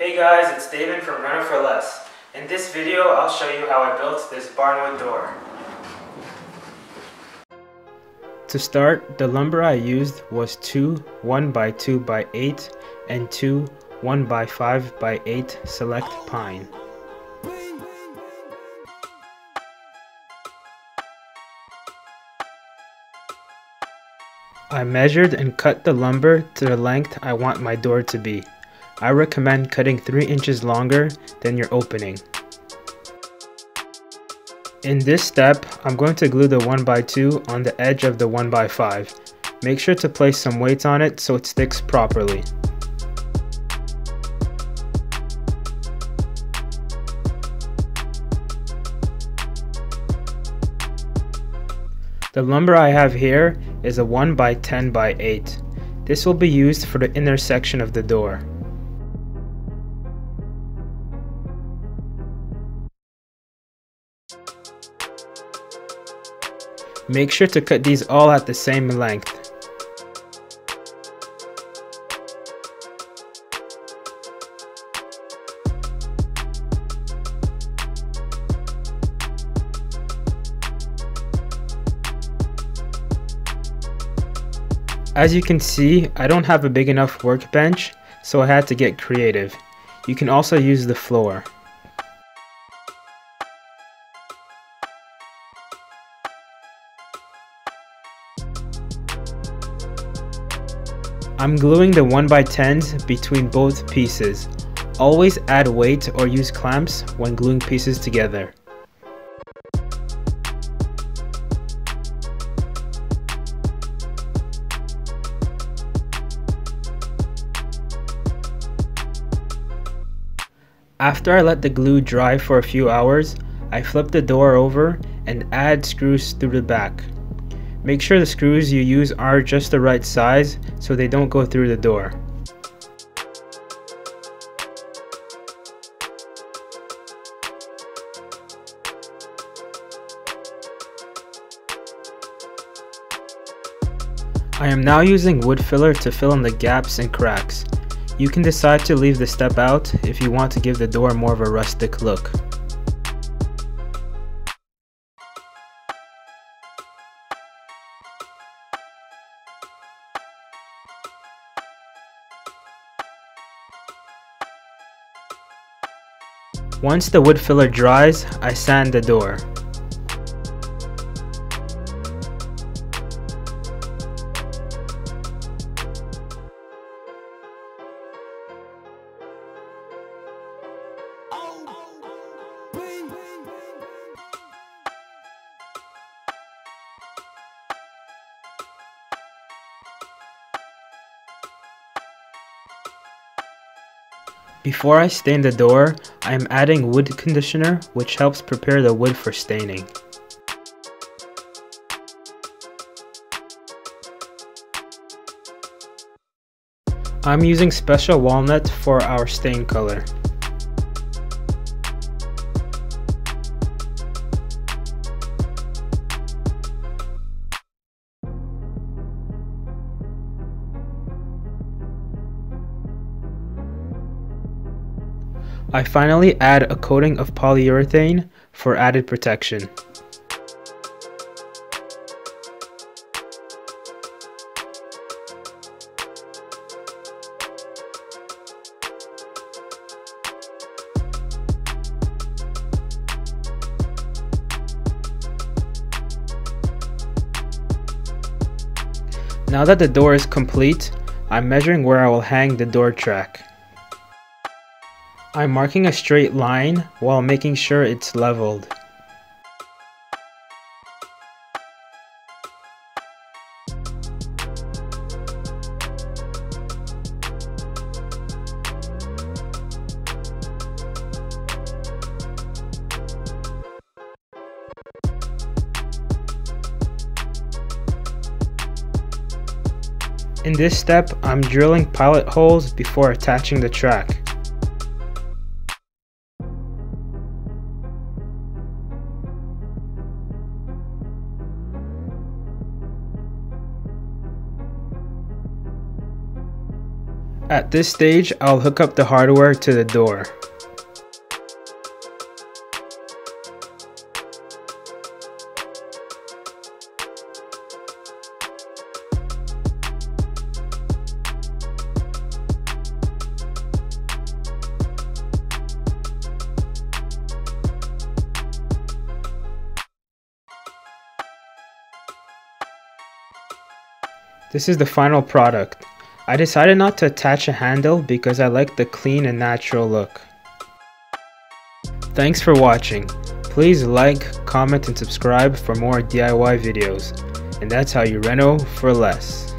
Hey guys, it's David from Reno for Less. In this video, I'll show you how I built this barnwood door. To start, the lumber I used was two 1 by 2 by 8 and two 1 by 5 by 8 select pine. I measured and cut the lumber to the length I want my door to be. I recommend cutting 3 inches longer than your opening. In this step, I'm going to glue the 1x2 on the edge of the 1x5. Make sure to place some weights on it so it sticks properly. The lumber I have here is a 1 by 10 by 8. This will be used for the inner section of the door. Make sure to cut these all at the same length. As you can see, I don't have a big enough workbench, so I had to get creative. You can also use the floor. I'm gluing the 1x10s between both pieces. Always add weight or use clamps when gluing pieces together. After I let the glue dry for a few hours, I flip the door over and add screws through the back. Make sure the screws you use are just the right size so they don't go through the door. I am now using wood filler to fill in the gaps and cracks. You can decide to leave the step out if you want to give the door more of a rustic look. Once the wood filler dries, I sand the door. Before I stain the door, I am adding wood conditioner which helps prepare the wood for staining. I'm using special walnut for our stain color. I finally add a coating of polyurethane for added protection. Now that the door is complete, I'm measuring where I will hang the door track. I'm marking a straight line while making sure it's leveled. In this step, I'm drilling pilot holes before attaching the track. At this stage, I'll hook up the hardware to the door. This is the final product. I decided not to attach a handle because I like the clean and natural look. Thanks for watching. Please like, comment and subscribe for more DIY videos. And that's how you reno for less.